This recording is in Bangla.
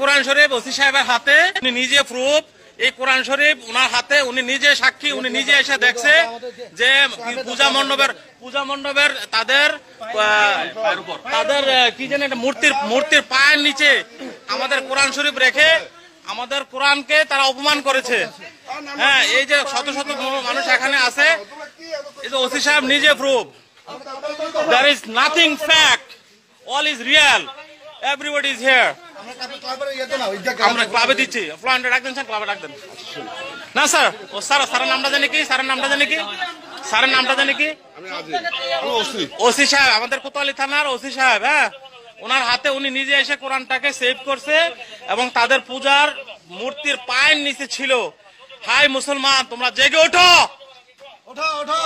কোরআন শরীফ ওসি সাহেবের হাতে, উনি নিজে প্রুফ এই কোরআন শরীফ উনার হাতে, উনি নিজে সাক্ষী, উনি নিজে এসে দেখছে যে পূজা মণ্ডপের পূজা মণ্ডপের তাদের তাদের কি জানি একটা মূর্তির মূর্তির পায়ের নিচে আমাদের কোরআন শরীফ রেখে আমাদের কোরআনকে তারা অপমান করেছে। হ্যাঁ এই যে শত শত মানুষ এখানে আছে, এই যে ওসি সাহেব নিজে proof there is nothing fact all is real everybody is here আমরা ক্লাবে দিচ্ছি। স্যার ক্লাবে না, স্যার, ও, স্যার, স্যারের নামটা জানি কি? স্যারের নামটা জানি কি? স্যারের নামটা জানি কি? ওসি সাহেব, আমাদের কোতোয়ালি থানার ওসি সাহেব হ্যাঁ? ওনার হাতে উনি নিজে এসে কোরআনটাকে সেভ করছে এবং তাদের পূজার মূর্তির পায়ের নিচে ছিল। হাই মুসলমান, তোমরা জেগে ওঠো! ওঠো ওঠো!